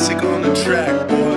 classic on the track, boy.